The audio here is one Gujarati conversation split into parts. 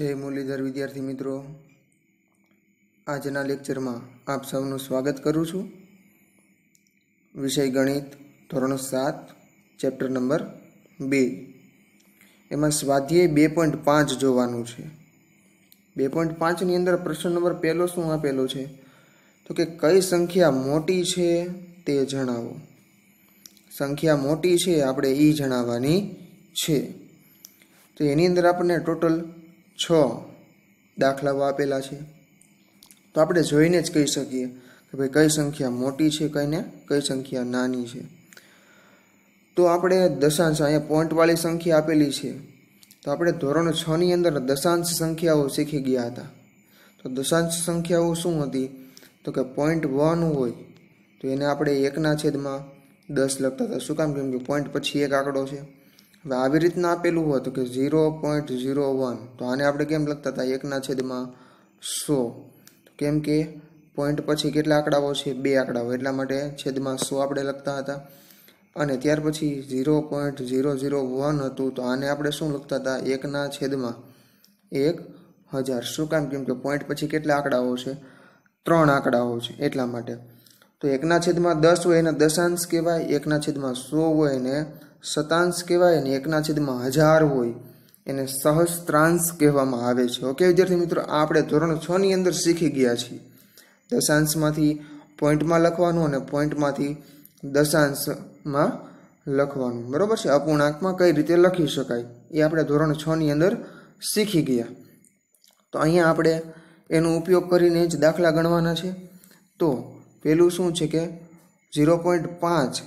જય મુરલીધર વિદ્યાર્થી મિત્રો. આજના લેક્ચરમાં આપ સૌનું સ્વાગત કરું છું. વિષય ગણિત ધોરણ સાત, ચેપ્ટર નંબર બે. એમાં સ્વાધ્યાય બે પોઈન્ટ પાંચ જોવાનું છે. બે પોઈન્ટ પાંચની અંદર પ્રશ્ન નંબર પહેલો શું આપેલો છે? તો કે કઈ સંખ્યા મોટી છે તે જણાવો. સંખ્યા મોટી છે આપણે એ જણાવવાની છે. તો એની અંદર આપણને ટોટલ છ દાખલાઓ આપેલા છે. તો આપણે જોઈને જ કહી શકીએ કે ભાઈ કઈ સંખ્યા મોટી છે, કઈને કઈ સંખ્યા નાની છે. તો આપણે દશાંશ અહીંયા પોઈન્ટવાળી સંખ્યા આપેલી છે. તો આપણે ધોરણ છની અંદર દશાંશ સંખ્યાઓ શીખી ગયા હતા. તો દશાંશ સંખ્યાઓ શું હતી? તો કે પોઈન્ટ વન હોય, તો એને આપણે એકના છેદમાં દસ લખતા હતા. શું કામ? કેમ કે પોઈન્ટ પછી એક આંકડો છે. હવે આવી રીતના આપેલું હોય તો કે ઝીરો પોઈન્ટ ઝીરો વન તો આને આપણે કેમ લખતા હતા? એકના છેદમાં સો. કેમ કે પોઈન્ટ પછી કેટલા આંકડાઓ છે? બે આંકડાઓ. એટલા માટે છેદમાં સો આપણે લખતા હતા. અને ત્યાર પછી zero point zero zero one હતું, તો આને આપણે શું લખતા હતા? એકના છેદમાં એક હજાર. શું કામ? કેમ કે પોઈન્ટ પછી કેટલા આંકડાઓ છે? ત્રણ આંકડાઓ છે, એટલા માટે. તો એકના છેદમાં દસ હોય એને દશાંશ કહેવાય, એકના છેદમાં સો હોય એને શતાંશ કહેવાય અને એકના છેદમાં હજાર હોય, એને સહસ્ત્રાંશ કહેવામાં આવે છે. ઓકે, વિદ્યાર્થી મિત્રો, આપણે ધોરણ છ ની અંદર શીખી ગયા છીએ. દશાંશમાંથી પોઈન્ટમાં લખવાનું અને પોઈન્ટમાંથી દશાંશમાં લખવાનું. બરોબર છે? અપૂર્ણાંકમાં કઈ રીતે લખી શકાય? એ આપણે ધોરણ છ ની અંદર શીખી ગયા. તો અહીંયા આપણે એનો ઉપયોગ કરીને જ દાખલા ગણવાના છે. તો પેલું શું છે કે ઝીરો પોઈન્ટ પાંચ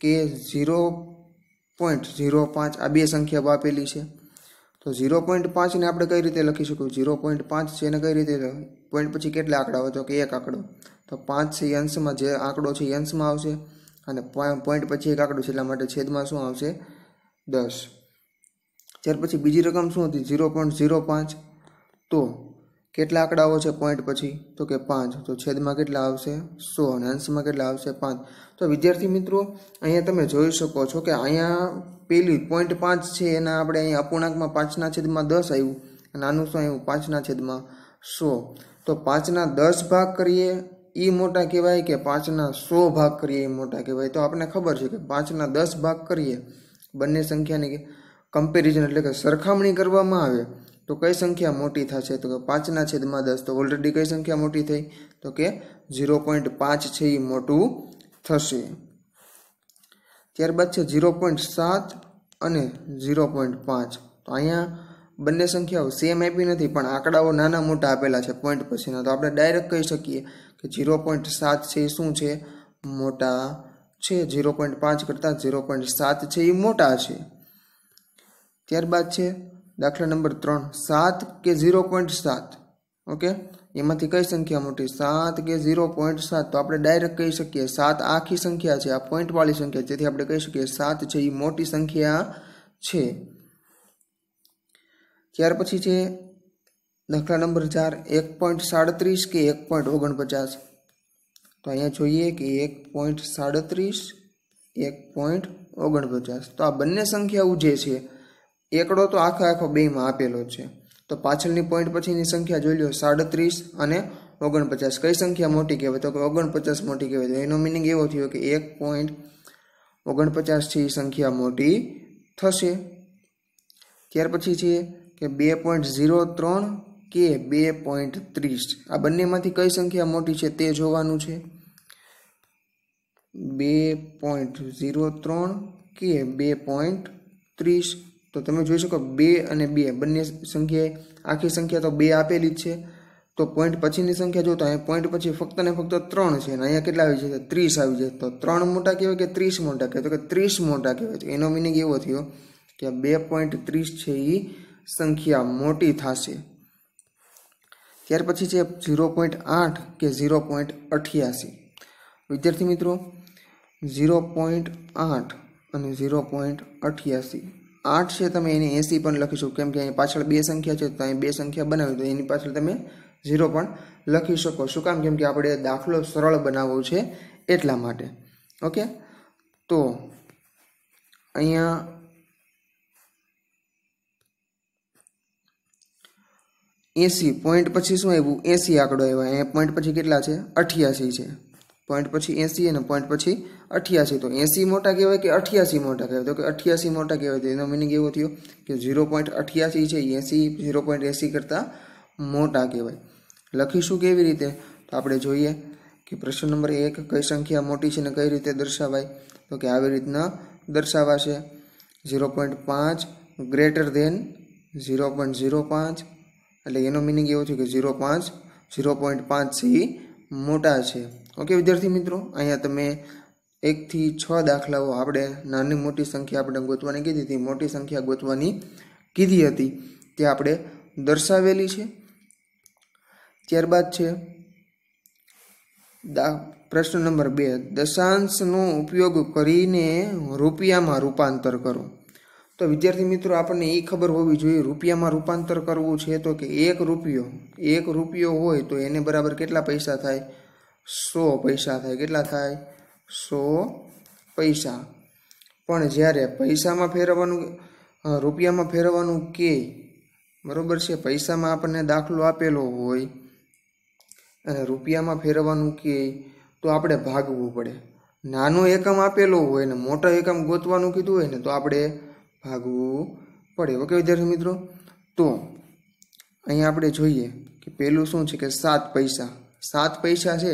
કે ઝીરો પોઈન્ટ ઝીરો પાંચ આ બે સંખ્યા આપેલી છે. તો ઝીરો પોઈન્ટ પાંચને આપણે કઈ રીતે લખી શકું? ઝીરો પોઈન્ટ પાંચ છે એને કઈ રીતે પોઈન્ટ પછી કેટલા આંકડા હોય તો કે એક આંકડો. તો પાંચ છે અંશમાં જે આંકડો છે અંશમાં આવશે અને પોઈન્ટ પછી એક આંકડો છે એટલા માટે છેદમાં શું આવશે? દસ. ત્યાર પછી બીજી રકમ શું હતી? ઝીરો પોઈન્ટ ઝીરો પાંચ તો કેટલા આંકડાઓ છે પોઈન્ટ પછી? તો કે પાંચ. તો છેદમાં કેટલા આવશે? સો અને અંશમાં કેટલા આવશે? પાંચ. તો વિદ્યાર્થી મિત્રો, અહીંયા તમે જોઈ શકો છો કે અહીંયા પેલી પોઈન્ટ પાંચ છે, એના આપણે અહીંયા અપૂર્ણાંકમાં પાંચના છેદમાં દસ આવ્યું. અને આનું શું આવ્યું? પાંચના છેદમાં સો. તો પાંચના દસ ભાગ કરીએ એ મોટા કહેવાય કે પાંચના સો ભાગ કરીએ એ મોટા કહેવાય. તો આપણને ખબર છે કે પાંચના દસ ભાગ કરીએ, બંને સંખ્યાની કમ્પેરિઝન એટલે કે સરખામણી કરવામાં આવે. તો કઈ સંખ્યા મોટી થશે? તો કે પાંચના છેદમાં દસ. તો ઓલરેડી કઈ સંખ્યા મોટી થઈ? તો કે ઝીરો પોઈન્ટ પાંચ છે એ મોટું થશે. ત્યારબાદ છે ઝીરો પોઈન્ટ સાત અને ઝીરો પોઈન્ટ પાંચ. તો અહીંયા બંને સંખ્યાઓ સેમ આપી નથી, પણ આંકડાઓ નાના મોટા આપેલા છે પોઈન્ટ પછીના. તો આપણે ડાયરેક્ટ કહી શકીએ કે ઝીરો પોઈન્ટ સાત છે એ શું છે? મોટા છે. ઝીરો પોઈન્ટ પાંચ કરતાં ઝીરો પોઈન્ટ સાત છે એ મોટા છે. ત્યારબાદ છે દાખલા નંબર ત્રણ, સાત કે ઝીરો પોઈન્ટ સાત. ઓકે? એમાંથી કઈ સંખ્યા મોટી? સાત કે ઝીરો પોઈન્ટ સાત. તો આપણે ડાયરેક્ટ કહી શકીએ, સાત આખી સંખ્યા છે, આ પોઈન્ટવાળી સંખ્યા જેથી આપણે કહી શકીએ સાત છે, એ મોટી સંખ્યા છે. ત્યાર પછી છે દાખલા નંબર ચાર, એક પોઈન્ટ સાડત્રીસ કે એક પોઈન્ટ ઓગણપચાસ. તો અહીંયા જોઈએ કે એક પોઈન્ટ સાડત્રીસ, એક પોઈન્ટ ઓગણપચાસ. તો આ બંને સંખ્યાઓ જે છે એકડો તો આખો આખો બેમાં આપેલો છે. તો પાછળની પોઈન્ટ પછીની સંખ્યા જોઈ લો, સાડત્રીસ અને ઓગણપચાસ. કઈ સંખ્યા મોટી કહેવાય? તો કે ઓગણપચાસ મોટી કહેવાય. એનો મિનિંગ એવો થયો કે એક પોઈન્ટ ઓગણપચાસથી સંખ્યા મોટી થશે. ત્યાર પછી છે કે બે પોઈન્ટ ઝીરો ત્રણ કે બે પોઈન્ટ ત્રીસ. આ બંનેમાંથી કઈ સંખ્યા મોટી છે તે જોવાનું છે. બે પોઈન્ટ ઝીરો ત્રણ કે બે પોઈન્ટ ત્રીસ. તો તમે જોઈ શકો બે અને બે. બંને સંખ્યાએ આખી સંખ્યા તો બે આપેલી જ છે. તો પોઈન્ટ પછીની સંખ્યા જો તો અહીંયા પોઈન્ટ પછી ફક્ત ને ફક્ત ત્રણ છે અને અહીંયા કેટલા આવી જશે ત્રીસ આવી જાય તો ત્રણ મોટા કહેવાય કે ત્રીસ મોટા કહેવાય? તો કે ત્રીસ મોટા કહેવાય એનો મિનિંગ એવો થયો કે બે પોઈન્ટ ત્રીસ છે એ સંખ્યા મોટી થશે. ત્યાર પછી છે ઝીરો પોઈન્ટ આઠ કે ઝીરો પોઈન્ટ અઠ્યાસી. વિદ્યાર્થી મિત્રો ઝીરો પોઈન્ટ આઠ અને ઝીરો પોઈન્ટ અઠ્યાસી. આઠ છે, તમે એની એસી પણ લખીશું. કેમ કે અહીં પાછળ બે સંખ્યા છે, તો અહીં બે સંખ્યા બનાવી તો એની પાછળ તમે ઝીરો પણ લખી શકો શું કામ કેમ કે આપણે દાખલો સરળ બનાવવો છે એટલા માટે. ઓકે? તો અહીંયા એંસી પોઈન્ટ પછી શું આવ્યું? એંસી આંકડો આવ્યો. અહીંયા પોઈન્ટ પછી કેટલા છે? અઠ્યાસી છે. પોઈન્ટ પછી એંસી અને પોઈન્ટ પછી અઠ્યાસી. તો એંસી મોટા કહેવાય કે અઠ્યાસી મોટા કહેવાય? તો કે અઠ્યાસી મોટા કહેવાય. એનો મિનિંગ એવો થયો કે ઝીરો પોઈન્ટ અઠ્યાસી છે, એંસી ઝીરો પોઈન્ટ એંસી કરતાં મોટા કહેવાય. લખીશું કેવી રીતે? તો આપણે જોઈએ કે પ્રશ્ન નંબર એક, કઈ સંખ્યા મોટી છે ને કઈ રીતે દર્શાવાય? તો કે આવી રીતના દર્શાવાશે. ઝીરો પોઈન્ટ પાંચ greater than zero point zero પાંચ. એટલે એનો મિનિંગ એવો થયો કે ઝીરો પાંચ, ઝીરો પોઈન્ટ પાંચ છે મોટા છે. ઓકે, વિદ્યાર્થી મિત્રો, અહીંયા તમે એકથી છ દાખલાઓ આપણે નાની મોટી સંખ્યા આપણે ગોતવાની કીધી હતી. મોટી સંખ્યા ગોતવાની કીધી હતી. તે આપણે દર્શાવેલી છે. ત્યારબાદ છે પ્રશ્ન નંબર બે, દશાંશનો ઉપયોગ કરીને રૂપિયામાં રૂપાંતર કરો. તો વિદ્યાર્થી મિત્રો, આપણને એ ખબર હોવી જોઈએ, રૂપિયામાં રૂપાંતર કરવું છે તો કે એક રૂપિયો. એક રૂપિયો હોય તો એને બરાબર કેટલા પૈસા થાય? સો પૈસા થાય. કેટલા થાય? સો પૈસા. પણ જ્યારે પૈસામાં ફેરવવાનું રૂપિયામાં ફેરવવાનું કે, બરોબર છે, પૈસામાં આપણને દાખલો આપેલો હોય, અને રૂપિયામાં ફેરવવાનું કે, તો આપણે ભાગવું પડે. નાનો એકમ આપેલો હોય ને મોટો એકમ ગોતવાનું કીધું હોય ને, તો આપણે ભાગવું પડે. ઓકે, વિદ્યાર્થી મિત્રો? તો, અહીંયા આપણે જોઈએ કે પહેલું શું છે કે સાત પૈસા. સાત પૈસા છે,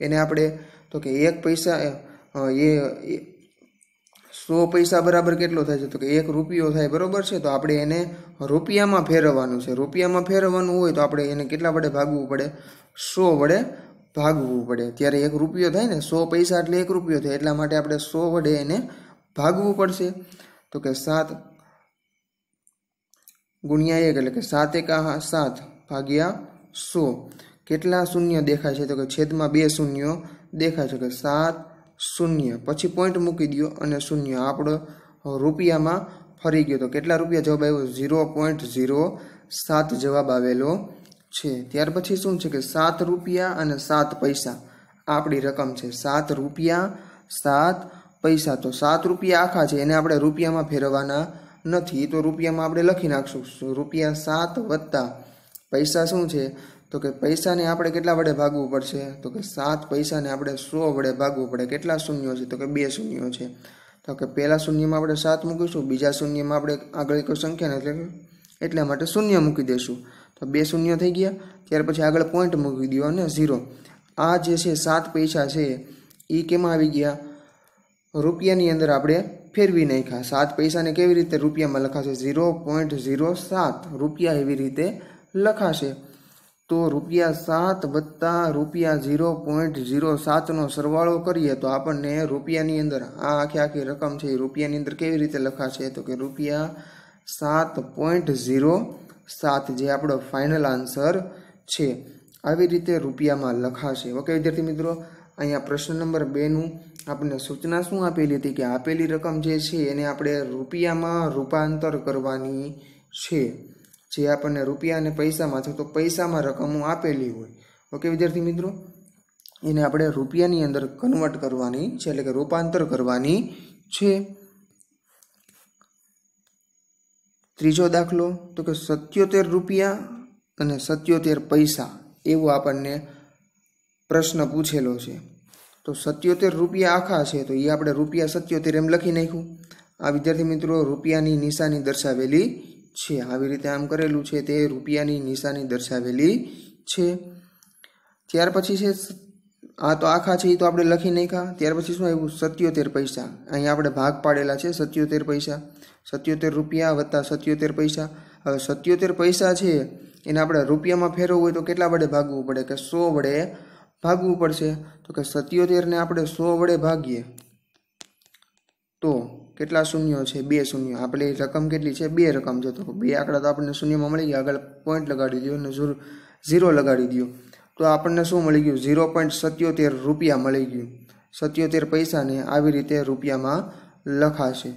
એને આપણે તો કે એક પૈસા એ, સો પૈસા બરાબર કેટલો થાય છે? તો કે એક રૂપિયો થાય, બરાબર છે? તો આપણે એને રૂપિયામાં ફેરવવાનું છે. રૂપિયામાં ફેરવવાનું હોય તો આપણે એને કેટલા વડે ભાગવું પડે? સો વડે ભાગવું પડે. ત્યારે એક રૂપિયો થાય ને, સો પૈસા એટલે એક રૂપિયો થાય. એટલા માટે આપણે સો વડે એને ભાગવું પડશે. તો કે સાત ગુણ્યા એક એટલે કે સાત એકા સાત ભાગ્યા સો. કેટલા શૂન્ય દેખાય છે? તો કે છેદમાં બે શૂન્યો દેખાય છે. કે સાત શૂન્ય. પછી પોઈન્ટ મૂકી દો અને શૂન્ય. આપણો રૂપિયામાં ફરી ગયો. તો કેટલા રૂપિયા જવાબ આવ્યો? ઝીરો પોઈન્ટ ઝીરો સાત જવાબ આવેલો છે. ત્યાર પછી શું છે કે સાત રૂપિયા અને સાત પૈસા. આપણી રકમ છે. સાત રૂપિયા, સાત પૈસા. તો સાત રૂપિયા આખા છે. એને આપણે રૂપિયામાં ફેરવવાના નથી. તો રૂપિયામાં આપણે લખી નાખશું. રૂપિયા સાત વત્તા પૈસા શું છે? તો કે પૈસાને આપણે કેટલા વડે ભાગવું પડશે? તો કે સાત પૈસાને આપણે સો વડે ભાગવું પડે. કેટલા શૂન્યો છે? તો કે બે શૂન્યો છે. તો કે પહેલા શૂન્યમાં આપણે સાત મૂકીશું, બીજા શૂન્યમાં આપણે આગળ એક સંખ્યાને એટલે એટલા માટે શૂન્ય મૂકી દઈશું તો બે શૂન્ય થઈ ગયા. ત્યાર પછી આગળ પોઈન્ટ મૂકી દો અને ઝીરો આ જે છે સાત પૈસા છે એ કેમાં આવી ગયા? રૂપિયાની અંદર આપણે ફેરવી નાખ્યા. સાત પૈસાને કેવી રીતે રૂપિયામાં લખાશે? ઝીરો પોઈન્ટ ઝીરો સાત. રૂપિયા એવી રીતે લખાશે. તો રૂપિયા સાત વત્તા રૂપિયા ઝીરો પોઈન્ટ ઝીરો સાતનો સરવાળો કરીએ તો આપણને રૂપિયાની અંદર આ આખી આખી રકમ છે એ રૂપિયાની અંદર કેવી રીતે લખાશે? તો કે રૂપિયા સાત પોઈન્ટ ઝીરો સાત જે આપણો ફાઇનલ આન્સર છે. આવી રીતે રૂપિયામાં લખાશે. ઓકે, વિદ્યાર્થી મિત્રો, અહીંયા પ્રશ્ન નંબર બેનું આપણને સૂચના શું આપેલી હતી? કે આપેલી રકમ જે છે એને આપણે રૂપિયામાં રૂપાંતર કરવાની છે. જે આપણને રૂપિયા અને પૈસામાં છે તો પૈસામાં રકમો આપેલી હોય. ઓકે વિદ્યાર્થી મિત્રો? એને આપણે રૂપિયાની અંદર કન્વર્ટ કરવાની છે, એટલે કે રૂપાંતર કરવાની છે. ત્રીજો દાખલો, તો કે સત્યોતેર રૂપિયા અને સત્યોતેર પૈસા, એવો આપણને પ્રશ્ન પૂછેલો છે. તો સત્યોતેર રૂપિયા આખા છે, તો એ આપણે રૂપિયા સત્યોતેર એમ લખી નાખ્યું. આ વિદ્યાર્થી મિત્રો, રૂપિયાની નિશાની દર્શાવેલી છે. આવી રીતે આમ કરેલું છે તે રૂપિયાની નિશાની દર્શાવેલી છે. ત્યાર પછી છે, આ તો આખા છે એ તો આપણે લખી નાખ્યા. ત્યાર પછી શું આવ્યું? સત્યોતેર પૈસા. અહીંયા આપણે ભાગ પાડેલા છે, સત્યોતેર પૈસા. સત્યોતેર રૂપિયા વત્તા સત્યોતેર પૈસા. હવે સત્યોતેર પૈસા છે, એને આપણે રૂપિયામાં ફેરવવું હોય તો કેટલા વડે ભાગવું પડે? કે સો વડે ભાગવું પડશે. તો કે સત્યોતેરને આપણે સો વડે ભાગીએ. તો કેટલા શૂન્યો છે? બે શૂન્ય. આપણે રકમ કેટલી છે? બે રકમ છે. તો બે આંકડા તો આપણને શૂન્યમાં મળી ગયા. આગળ પોઈન્ટ લગાડી દો અને ઝીરો લગાડી દો તો આપણને શું મળી ગયું? ઝીરો પોઈન્ટ સત્યોતેર રૂપિયા મળી ગયું. સત્યોતેર પૈસાને આવી રીતે રૂપિયામાં લખાશે.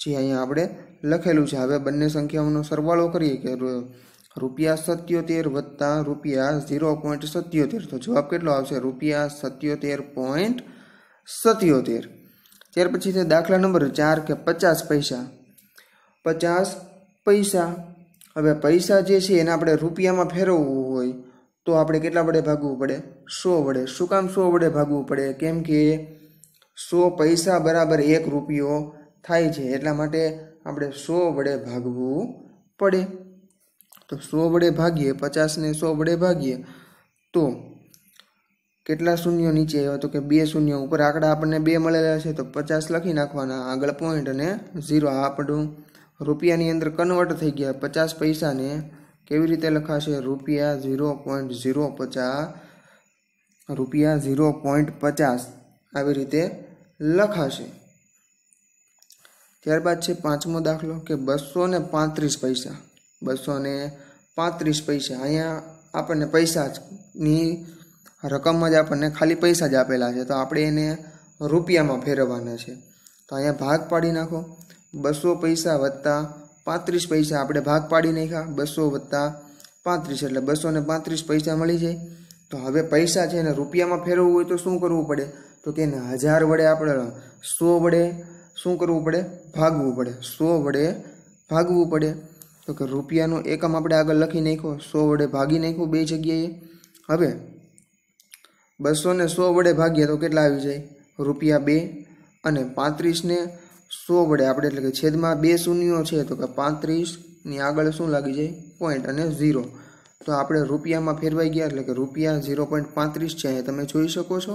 જે અહીંયા આપણે લખેલું છે. હવે બંને સંખ્યાઓનો સરવાળો કરીએ કે રૂપિયા સત્યોતેર વત્તા રૂપિયા ઝીરો પોઈન્ટ સત્યોતેર. તો જવાબ કેટલો આવશે? રૂપિયા સત્યોતેર પોઈન્ટ સત્યોતેર. ત્યાર પછી છે દાખલા નંબર ચાર કે પચાસ પૈસા. પચાસ પૈસા. હવે પૈસા જે છે એને આપણે રૂપિયામાં ફેરવવું હોય તો આપણે કેટલા વડે ભાગવું પડે? સો વડે. શું કામ સો વડે ભાગવું પડે? કેમ કે સો પૈસા બરાબર એક રૂપિયો થાય છે. એટલા માટે આપણે સો વડે ભાગવું પડે. તો સો વડે ભાગીએ, પચાસને સો વડે ભાગીએ. તો કેટલા શૂન્યો નીચે આવ્યા? તો કે બે શૂન્ય ઉપર. આંકડા આપણને બે મળેલા છે, તો પચાસ લખી નાખવાના. આગળ પોઈન્ટ અને ઝીરો આ આપણું રૂપિયાની અંદર કન્વર્ટ થઈ ગયા. પચાસ પૈસાને કેવી રીતે લખાશે? રૂપિયા ઝીરો પોઈન્ટ ઝીરો પચાસ, રૂપિયા ઝીરો પોઈન્ટ પચાસ આવી રીતે લખાશે. ત્યારબાદ છે પાંચમો દાખલો કે બસો ને પાંત્રીસ પૈસા. બસો ને પાંત્રીસ પૈસા. અહીંયા આપણને પૈસાની રકમમાં જ આપણને ખાલી પૈસા જ આપેલા છે. તો આપણે એને રૂપિયામાં ફેરવવાના છે. તો અહીંયા ભાગ પાડી નાખો. બસો પૈસા વત્તા પાંત્રીસ પૈસા આપણે ભાગ પાડી નાખ્યા. બસો વત્તા પાંત્રીસ, એટલે બસો ને પાંત્રીસ પૈસા મળી જાય. તો હવે પૈસા છે એને રૂપિયામાં ફેરવવું હોય તો શું કરવું પડે? તો કે હજાર વડે આપણે સો વડે શું કરવું પડે? ભાગવું પડે. સો વડે ભાગવું પડે. તો કે રૂપિયાનો એકમ આપણે આગળ લખી નાખ્યો. સો વડે ભાગી નાખ્યું બે જગ્યાએ. હવે બસો ને સો વડે ભાગીએ તો કેટલા આવી જાય? રૂપિયા બે અને પાંત્રીસને સો વડે આપણે એટલે કે છેદમાં બે શૂન્યો છે તો કે પાંત્રીસની આગળ શું લાગી જાય? પોઈન્ટ અને ઝીરો તો આપણે રૂપિયામાં ફેરવાઈ ગયા એટલે કે રૂપિયા ઝીરો પોઈન્ટ પાંત્રીસ છે એ તમે જોઈ શકો છો.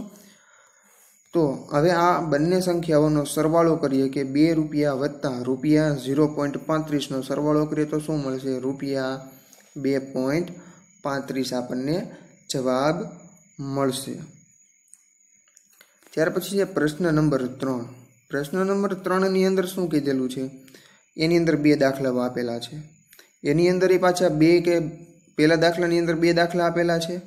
તો હવે આ બંને સંખ્યાઓનો સરવાળો કરીએ કે બે રૂપિયા વત્તા રૂપિયા ઝીરો પોઈન્ટ પાંત્રીસનો સરવાળો કરીએ તો શું મળશે? રૂપિયા બે પોઈન્ટ પાંત્રીસ આપણને જવાબ મળશે. ત્યાર પછી છે પ્રશ્ન નંબર ત્રણ. પ્રશ્ન નંબર ત્રણની અંદર શું કીધેલું છે? એની અંદર બે દાખલાઓ આપેલા છે. એની અંદર એ પાછા બે કે પહેલા દાખલાની અંદર બે દાખલા આપેલા છે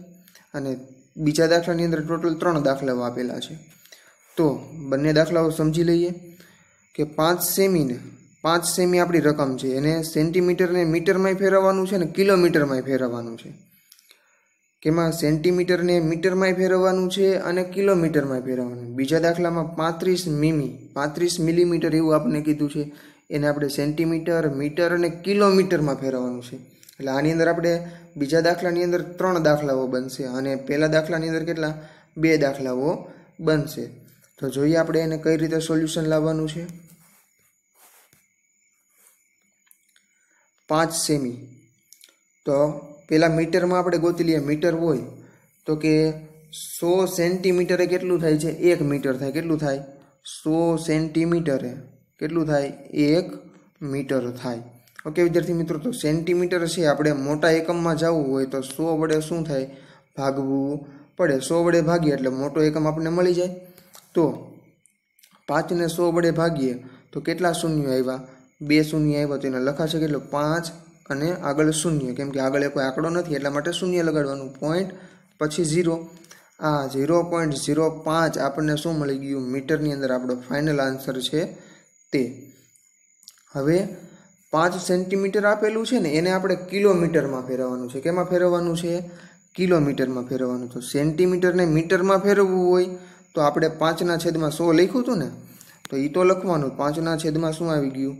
અને બીજા દાખલાની અંદર ટોટલ ત્રણ દાખલાઓ આપેલા છે. તો બંને દાખલાઓ સમજી લઈએ કે પાંચ સેમીને પાંચ સેમી આપણી રકમ છે. એને સેન્ટીમીટરને મીટરમાં ફેરવવાનું છે ને કિલોમીટરમાં ફેરવવાનું છે. કેમાં સેન્ટીમીટરને મીટરમાં ફેરવવાનું છે અને કિલોમીટરમાં ફેરવવાનું. બીજા દાખલામાં પાંત્રીસ મીમી, પાંત્રીસ મિલીમીટર એવું આપણે કીધું છે, એને આપણે સેન્ટીમીટર, મીટર અને કિલોમીટરમાં ફેરવવાનું છે. એટલે આની અંદર આપણે બીજા દાખલાની અંદર ત્રણ દાખલાઓ બનશે અને પહેલા દાખલાની અંદર કેટલા? બે દાખલાઓ બનશે. તો જોઈએ આપણે એને કઈ રીતે સોલ્યુશન લાવવાનું છે. પાંચ સેમી. તો પેલા મીટરમાં આપણે ગોતી લઈએ, મીટર હોય, તો કે સો સેન્ટીમીટરે કેટલું થાય છે? એક મીટર થાય. કેટલું થાય? સો સેન્ટીમીટરે કેટલું થાય? એક મીટર થાય. ઓકે, વિદ્યાર્થી મિત્રો, તો સેન્ટીમીટર છે, આપણે મોટા એકમમાં જવું હોય તો સો વડે શું થાય? ભાગવું પડે. સો વડે ભાગીએ એટલે મોટો એકમ આપણને મળી જાય. તો પાંચને સો વડે ભાગીએ તો કેટલા શૂન્ય આવ્યા? બે શૂન્ય આવ્યા તો એને લખાશે કેટલો? પાંચ અને આગળ શૂન્ય. કેમ કે આગળ કોઈ આંકડો નથી, એટલા માટે શૂન્ય લગાડવાનું. પોઈન્ટ પછી ઝીરો આ ઝીરો પોઈન્ટ ઝીરો પાંચ આપણને શું મળી ગયું? મીટરની અંદર આપણો ફાઇનલ આન્સર છે તે. હવે પાંચ સેન્ટીમીટર આપેલું છે ને, એને આપણે કિલોમીટરમાં ફેરવવાનું છે. કેમાં ફેરવવાનું છે? કિલોમીટરમાં ફેરવવાનું. તો સેન્ટીમીટરને મીટરમાં ફેરવવું હોય, તો આપણે પાંચના છેદમાં સો લખ્યું હતું ને, તો એ તો લખવાનું. પાંચના છેદમાં શું આવી ગયું?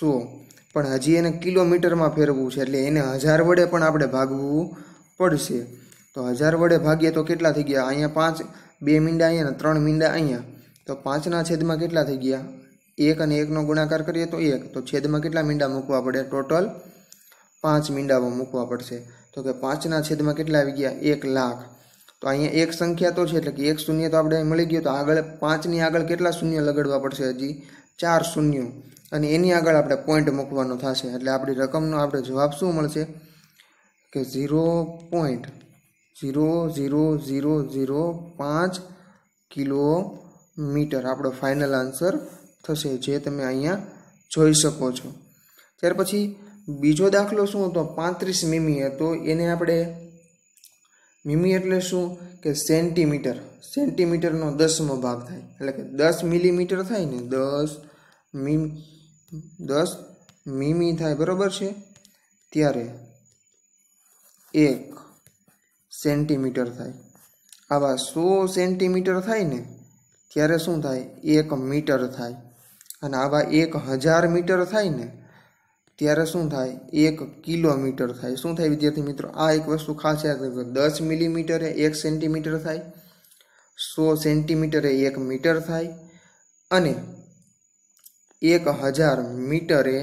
સો. પણ હજી એને કિલોમીટરમાં ફેરવવું છે, એટલે એને હજાર વડે પણ આપણે ભાગવું પડશે. તો હજાર વડે ભાગીએ તો કેટલા થઈ ગયા? અહીંયા પાંચ, બે મીંડા અહીંયા ને ત્રણ મીંડા અહીંયા. તો પાંચના છેદમાં કેટલા થઈ ગયા? એક અને એકનો ગુણાકાર કરીએ તો એક. તો છેદમાં કેટલા મીંડા મૂકવા પડે? ટોટલ પાંચ મીંડાઓ મૂકવા પડશે. તો કે પાંચના છેદમાં કેટલા આવી ગયા? એક લાખ. તો અહીંયા એક સંખ્યા તો છે, એટલે કે એક શૂન્ય તો આપણે મળી ગયો. તો આગળ પાંચની આગળ કેટલા શૂન્ય લગાડવા પડશે હજી? ચાર શૂન્યો. અને એની આગળ આપણે પોઈન્ટ મૂકવાનો થશે. એટલે આપણી રકમનો આપણે જવાબ શું મળશે? કે zero point zero zero zero zero પાંચ કિલોમીટર આપણો ફાઇનલ આન્સર થશે, જે તમે અહીંયા જોઈ શકો છો. ત્યાર પછી બીજો દાખલો શું હતો? પાંત્રીસ મીમી હતો. એને આપણે મીમી એટલે શું? કે સેન્ટીમીટર. સેન્ટીમીટરનો દસમો ભાગ થાય. એટલે કે દસ મિલીમીટર થાય ને દસ મી દસ મીમી થાય. બરાબર છે? ત્યારે એક સેન્ટીમીટર થાય. આવા સો સેન્ટીમીટર થાય ને, ત્યારે શું થાય? એક મીટર થાય. અને આવા એક હજાર મીટર થાય ને ત્યારે શું થાય? એક કિલોમીટર થાય. શું થાય વિદ્યાર્થી મિત્રો? આ એક વસ્તુ ખાસ યાદ રાખજો. દસ મિલીમીટરે એક સેન્ટીમીટર થાય, સો સેન્ટીમીટરે એક મીટર થાય અને એક હજાર મીટરે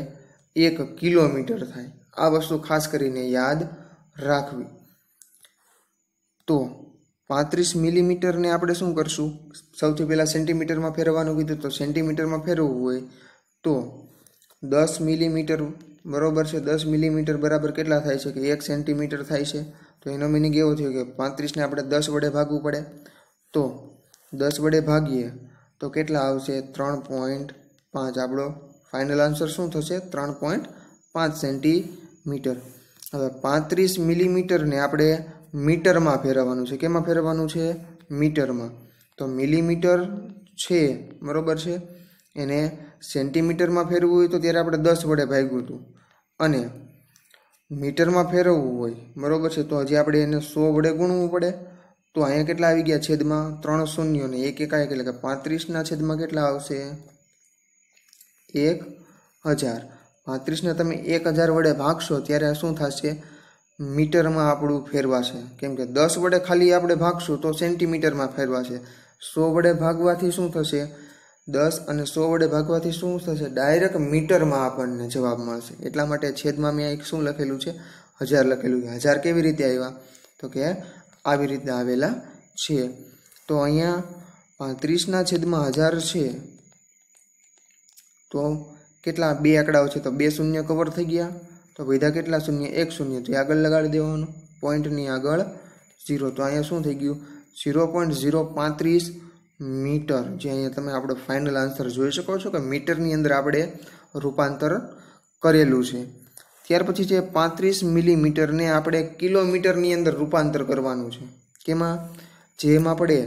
એક કિલોમીટર થાય. આ વસ્તુ ખાસ કરીને યાદ રાખવી. તો પાંત્રીસ મિલીમીટરને આપણે શું કરશું? સૌથી પહેલાં સેન્ટીમીટરમાં ફેરવવાનું કીધું. તો સેન્ટીમીટરમાં ફેરવવું હોય તો દસ મિલીમીટર બરાબર છે, દસ મિલીમીટર બરાબર કેટલા થાય છે કે એક સેન્ટીમીટર થાય છે? તો એનો મિનિંગ એવો થયો કે પાંત્રીસને આપણે દસ વડે ભાગવું પડે. તો દસ વડે ભાગીએ તો કેટલા આવશે? ત્રણ પોઈન્ટ પાંચ. આપણો ફાઇનલ આન્સર શું થશે? ત્રણ પોઈન્ટ પાંચ સેન્ટીમીટર. હવે પાંત્રીસ મિલીમીટરને આપણે મીટરમાં ફેરવવાનું છે. કેમાં ફેરવવાનું છે? મીટરમાં. તો મિલીમીટર છે, બરાબર છે? એને સેન્ટીમીટરમાં ફેરવવું હોય તો ત્યારે આપણે દસ વડે ભાગ્યું હતું. અને મીટરમાં ફેરવવું હોય, બરોબર છે? તો હજી આપણે એને સો વડે ગુણવું પડે. તો અહીંયા કેટલા આવી ગયા છેદમાં? ત્રણ શૂન્ય ને એક એકાએક એટલે કે પાંત્રીસના છેદમાં કેટલા આવશે? એક હજાર. પાંત્રીસને તમે એક હજાર વડે ભાગશો ત્યારે શું થશે? મીટરમાં આપણું ફેરવાશે. કેમ કે દસ વડે ખાલી આપણે ભાગશું તો સેન્ટીમીટરમાં ફેરવાશે. સો વડે ભાગવાથી શું થશે? દસ અને સો વડે ભાગવાથી શું થશે? ડાયરેક્ટ મીટરમાં આપણને જવાબ મળશે. એટલા માટે છેદમાં મેં એક શું લખેલું છે? હજાર લખેલું છે. હજાર કેવી રીતે આવ્યા? તો કે આવી રીતે આવેલા છે. તો અહીંયા પાંત્રીસના છેદમાં હજાર છે. તો કેટલા? બે આંકડાઓ છે. તો બે શૂન્ય કવર થઈ ગયા. તો બધા કેટલા? શૂન્ય એક શૂન્ય. તો આગળ લગાડી દેવાનું. પોઈન્ટની આગળ ઝીરો તો અહીંયા શું થઈ ગયું? ઝીરો પોઈન્ટ ઝીરો પાંત્રીસ મીટર, જે અહીંયા તમે આપણો ફાઇનલ આન્સર જોઈ શકો છો કે મીટરની અંદર આપણે રૂપાંતર કરેલું છે. ત્યાર પછી છે પાંત્રીસ મિલીમીટરને આપણે કિલોમીટરની અંદર રૂપાંતર કરવાનું છે. કેમાં? જેમ આપણે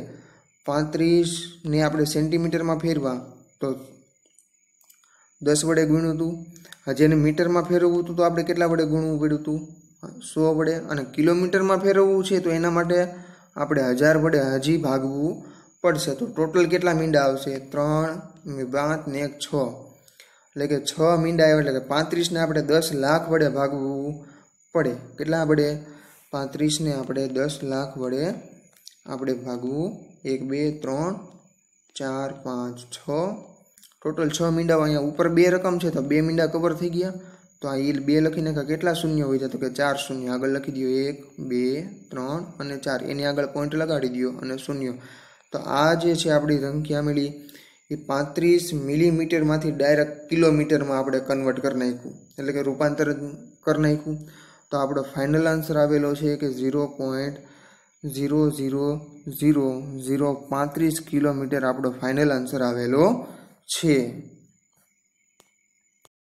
પાંત્રીસને આપણે સેન્ટીમીટરમાં ફેરવા, તો દસ વડે ગુણ્યું હતું. જેને મીટરમાં ફેરવવું હતું તો આપણે કેટલા વડે ગુણવું પડ્યું હતું? સો વડે. અને કિલોમીટરમાં ફેરવવું છે તો એના માટે આપણે હજાર વડે હજી ભાગવું પડશે. તો ટોટલ કેટલા મીંડા આવશે? ત્રણ પાંચ ને એક, છ. એટલે કે છ મીંડા આવે એટલે કે પાંત્રીસને આપણે દસ લાખ વડે ભાગવું પડે. કેટલા વડે? પાંત્રીસને આપણે દસ લાખ વડે આપણે ભાગવું. એક, બે, ત્રણ, ચાર, પાંચ, છ. ટોટલ છ મીંડા અહીંયા ઉપર બે રકમ છે, તો બે મીંડા કવર થઈ ગયા. તો આ ઈલ બે લખીને કેટલા શૂન્ય હોય? છે તો કે ચાર શૂન્ય. આગળ લખી દો એક, બે, ત્રણ અને ચાર. એની આગળ પોઈન્ટ લગાડી દો અને શૂન્ય. તો આ જે છે આપણી મળી એ પાંત્રીસ મિલીમીટરમાંથી ડાયરેક્ટ કિલોમીટરમાં આપણે કન્વર્ટ કરી નાખ્યું. એટલે કે રૂપાંતર કરી નાખ્યું. તો આપણો ફાઇનલ આન્સર આવેલો છે કે zero point zero zero zero zero પાંત્રીસ કિલોમીટર આપણો ફાઇનલ આન્સર આવેલો છે.